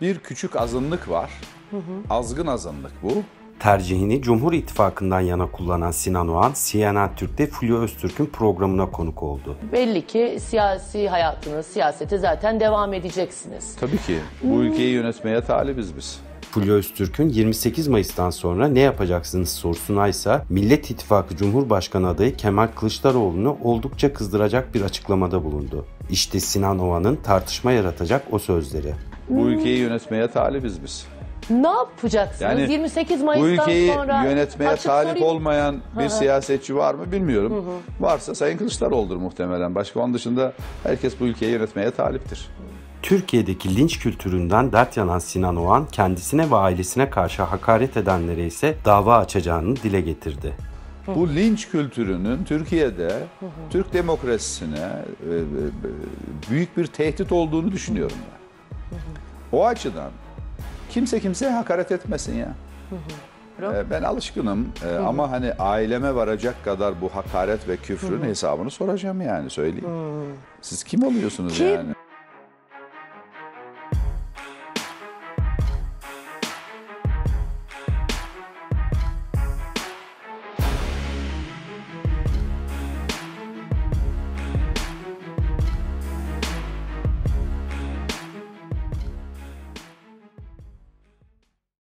Bir küçük azınlık var. Azgın azınlık bu. Tercihini Cumhur İttifakı'ndan yana kullanan Sinan Oğan, CNN Türk'te Fulya Öztürk'ün programına konuk oldu. Belli ki siyasi hayatınız, siyasete zaten devam edeceksiniz. Tabii ki bu ülkeyi yönetmeye talibiz biz. Fulya Öztürk'ün 28 Mayıs'tan sonra ne yapacaksınız sorusuna ise Millet İttifakı Cumhurbaşkanı adayı Kemal Kılıçdaroğlu'nu oldukça kızdıracak bir açıklamada bulundu. İşte Sinan Oğan'ın tartışma yaratacak o sözleri. Bu ülkeyi yönetmeye talibiz biz. Ne yapacaksınız? Yani 28 Bu Mayıs'tan ülkeyi sonra yönetmeye açık talip sorayım. olmayan bir siyasetçi var mı bilmiyorum. Varsa Sayın Kılıçdaroğlu'dur muhtemelen. Başka onun dışında herkes bu ülkeyi yönetmeye taliptir. Türkiye'deki linç kültüründen dert yanan Sinan Oğan kendisine ve ailesine karşı hakaret edenlere ise dava açacağını dile getirdi. Bu linç kültürünün Türkiye'de Türk demokrasisine e, e, büyük bir tehdit olduğunu düşünüyorum ben. O açıdan kimse kimseye hakaret etmesin ya. E, Ben alışkınım ama hani aileme varacak kadar bu hakaret ve küfrün hesabını soracağım yani söyleyeyim. Siz kim oluyorsunuz Ki yani?